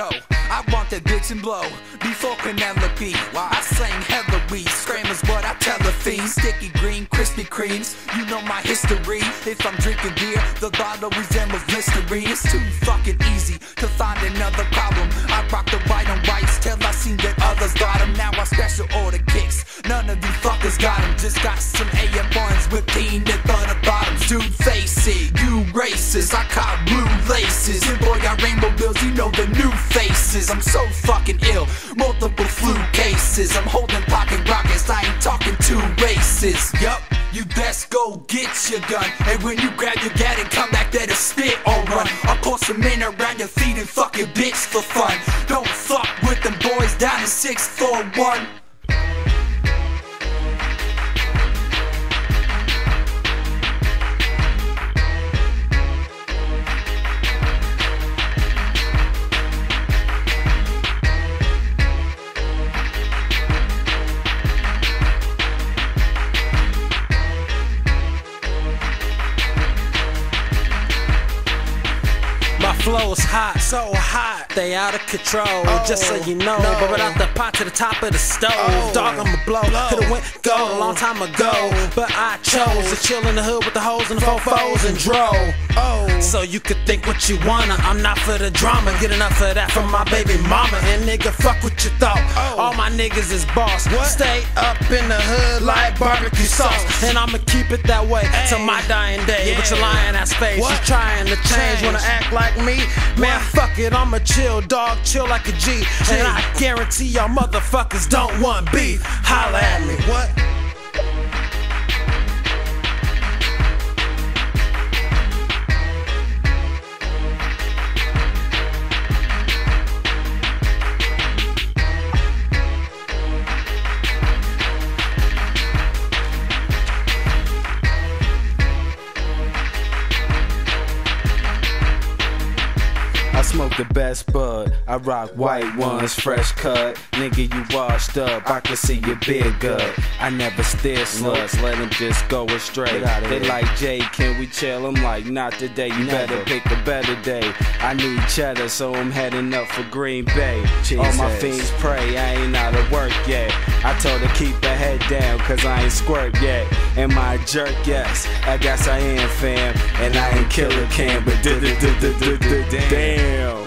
I want that bitch and blow before Penelope. I slang Hillary, screamers, but I tell the fiend. Sticky green, Krispy Kremes, you know my history. If I'm drinking beer, the bottle resembles mystery. It's too fucking easy to find another problem. I rock the right on whites till I seen that others got them. Now I special order kicks. None of you fuckers got them. Just got some AM1s with teen and thunder bottoms. Dude, face it, you racist. I caught blue And boy, got rainbow bills, you know the new faces. I'm so fucking ill. Multiple flu cases. I'm holding pocket rockets. I ain't talking to races. Yup. You best go get your gun. And when you grab your gat and come back there to spit or run, I'll pour some in around your feet and fuck your bitch for fun. Don't fuck with them boys down in 641. Flow's hot, so hot, they out of control. Oh, just so you know, no. but without the pot to the top of the stove, Oh. dog, I'ma blow. Blow. Could've went gold a long time ago, but I chose to chill in the hood with the hoes and the fofos and dro. Oh. So you could think what you wanna. I'm not for the drama. Get enough of that from my baby mama. And nigga, fuck what you thought. My niggas is boss. What? Stay up in the hood like barbecue sauce. And I'ma keep it that way till my dying day. Yeah. But your lying ass face, What? you trying to change. Wanna act like me? Man, fuck it. I'ma chill, dog. Chill like a G. And I guarantee y'all motherfuckers don't want beef. Holla at me. What? Smoke the best bud. I rock white ones, fresh cut. Nigga, you washed up. I can see your big gut. I never steer sluts. Let them just go astray. They like Jay, can we chill? I'm like, not today. You better pick a better day. I need cheddar, so I'm heading up for Green Bay. All my fiends pray. I ain't out of work yet. Told her keep her head down, cause I ain't squirt yet. Am I a jerk? Yes. I guess I am, fam. And I ain't Killa Cam, but damn.